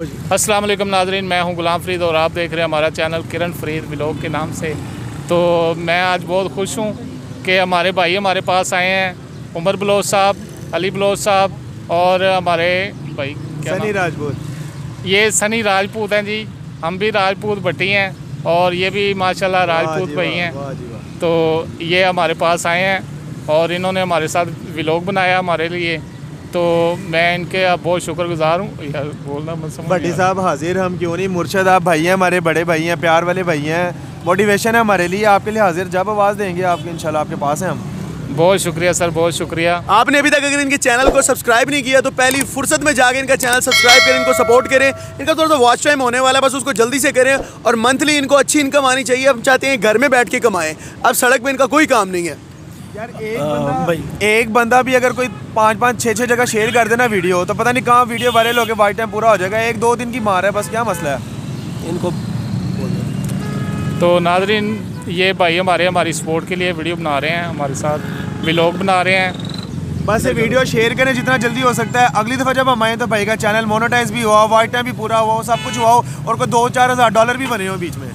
अस्सलाम वालेकुम नाजरीन मैं हूँ गुलाम फरीद और आप देख रहे हैं हमारा चैनल किरण फरीद व्लॉग के नाम से तो मैं आज बहुत खुश हूँ कि हमारे भाई हमारे पास आए हैं उमर बलोच साहब अली बलोच साहब और हमारे भाई क्या सनी? राजपूत ये सनी राजपूत हैं जी हम भी राजपूत भट्टी हैं और ये भी माशाल्लाह राजपूत भाई हैं। तो ये हमारे पास आए हैं और इन्होंने हमारे साथ व्लॉग बनाया हमारे लिए तो मैं इनके आप बहुत शुक्रगुजार हूँ। यार बोलना मत समझ भट्टी साहब हाजिर हम क्यों नहीं? मुर्शद आप भाई हैं हमारे बड़े भाई हैं प्यार वाले भाई हैं। मोटिवेशन है हमारे लिए आपके लिए हाजिर जब आवाज़ देंगे आपके इंशाल्लाह आपके पास हैं हम। बहुत शुक्रिया सर बहुत शुक्रिया। आपने अभी तक अगर इनके चैनल को सब्सक्राइब नहीं किया तो पहली फुर्सत में जाकर इनका चैनल सब्सक्राइब करें इनको सपोर्ट करें। इनका थोड़ा सा वॉच टाइम होने वाला है बस उसको जल्दी से करें और मंथली इनको अच्छी इनकम आनी चाहिए। हम चाहते हैं घर में बैठ के कमाएँ। अब सड़क पे इनका कोई काम नहीं है। यार एक बंदा एक बंदा भी अगर कोई पाँच पाँच छः छः जगह शेयर कर देना वीडियो तो पता नहीं कहाँ वीडियो वायरल होकर वाइट टाइम पूरा हो जाएगा। एक दो दिन की मार है बस क्या मसला है? इनको तो नाजरीन ये भाई हमारे हमारी सपोर्ट के लिए वीडियो बना रहे हैं हमारे साथ व्लॉग बना रहे हैं। बस ये वीडियो शेयर करें जितना जल्दी हो सकता है। अगली दफ़ा जब हम आए तो भाई का चैनल मोनोटाइज भी हुआ वाइट टाइम भी पूरा हुआ सब कुछ हुआ हो और कोई दो चार हज़ार डॉलर भी बने हो बीच में।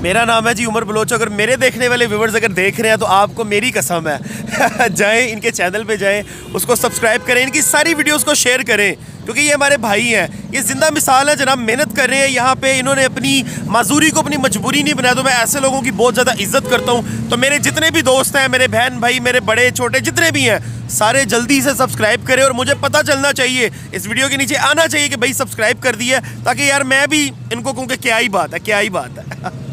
मेरा नाम है जी उमर बलोच। अगर मेरे देखने वाले व्यूवर्स अगर देख रहे हैं तो आपको मेरी कसम है। जाएँ इनके चैनल पे जाएँ, उसको सब्सक्राइब करें, इनकी सारी वीडियोस को शेयर करें, क्योंकि ये हमारे भाई हैं। ये ज़िंदा मिसाल है, जनाब, मेहनत कर रहे हैं यहाँ पे। इन्होंने अपनी मजदूरी को अपनी मजबूरी नहीं बनाया तो मैं ऐसे लोगों की बहुत ज़्यादा इज़्ज़त करता हूँ। तो मेरे जितने भी दोस्त हैं, मेरे बहन भाई, मेरे बड़े, छोटे, जितने भी हैं, सारे जल्दी से सब्सक्राइब करें और मुझे पता चलना चाहिए, इस वीडियो के नीचे आना चाहिए कि भाई सब्सक्राइब कर दिया, ताकि यार मैं भी इनको कहूँ कि क्या ही बात है, क्या ही बात है।